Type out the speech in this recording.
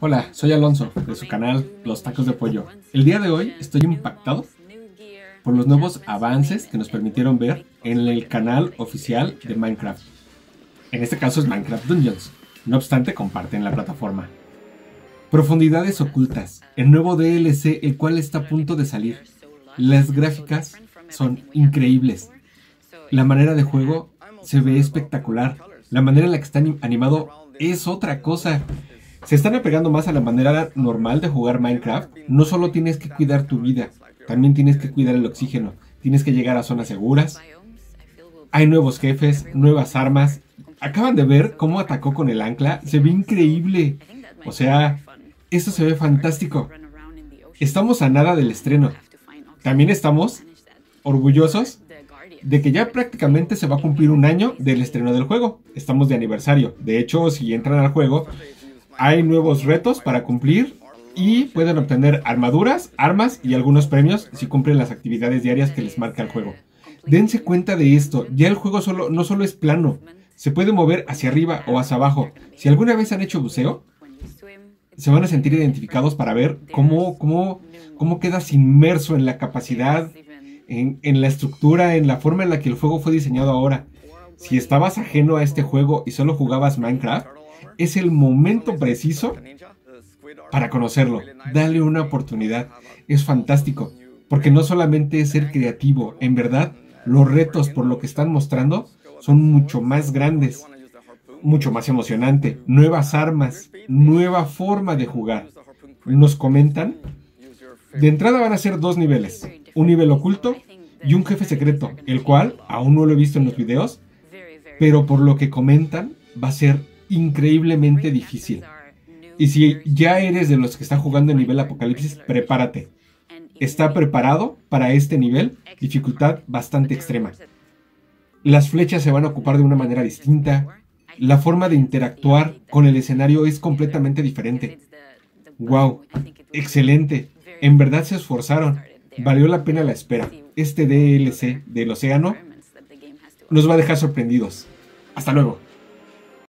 Hola, soy Alonso, de su canal Los Tacos de Pollo. El día de hoy estoy impactado por los nuevos avances que nos permitieron ver en el canal oficial de Minecraft. En este caso es Minecraft Dungeons, no obstante comparten la plataforma. Profundidades ocultas, el nuevo DLC el cual está a punto de salir. Las gráficas son increíbles. La manera de juego se ve espectacular. La manera en la que está animado es otra cosa. Se están apegando más a la manera normal de jugar Minecraft. No solo tienes que cuidar tu vida, también tienes que cuidar el oxígeno. Tienes que llegar a zonas seguras. Hay nuevos jefes, nuevas armas. Acaban de ver cómo atacó con el ancla. Se ve increíble. O sea, esto se ve fantástico. Estamos a nada del estreno. También estamos orgullosos de que ya prácticamente se va a cumplir un año del estreno del juego. Estamos de aniversario. De hecho, si entran al juego, hay nuevos retos para cumplir y pueden obtener armaduras, armas y algunos premios si cumplen las actividades diarias que les marca el juego. Dense cuenta de esto, ya el juego solo, no solo es plano, se puede mover hacia arriba o hacia abajo. Si alguna vez han hecho buceo, se van a sentir identificados para ver cómo, cómo, cómo quedas inmerso en la capacidad, en, en la estructura, en la forma en la que el juego fue diseñado ahora. Si estabas ajeno a este juego y solo jugabas Minecraft, es el momento preciso para conocerlo. Dale una oportunidad. Es fantástico. Porque no solamente es ser creativo, en verdad, los retos por lo que están mostrando son mucho más grandes mucho más emocionante, nuevas armas, nueva forma de jugar. Nos comentan, de entrada van a ser dos niveles, un nivel oculto y un jefe secreto, el cual aún no lo he visto en los videos, pero por lo que comentan va a ser increíblemente difícil. Y si ya eres de los que están jugando en nivel apocalipsis, prepárate. Está preparado para este nivel, dificultad bastante extrema. Las flechas se van a ocupar de una manera distinta, la forma de interactuar con el escenario es completamente diferente. ¡Wow! Excelente. En verdad se esforzaron. Valió la pena la espera. Este DLC del océano nos va a dejar sorprendidos. Hasta luego.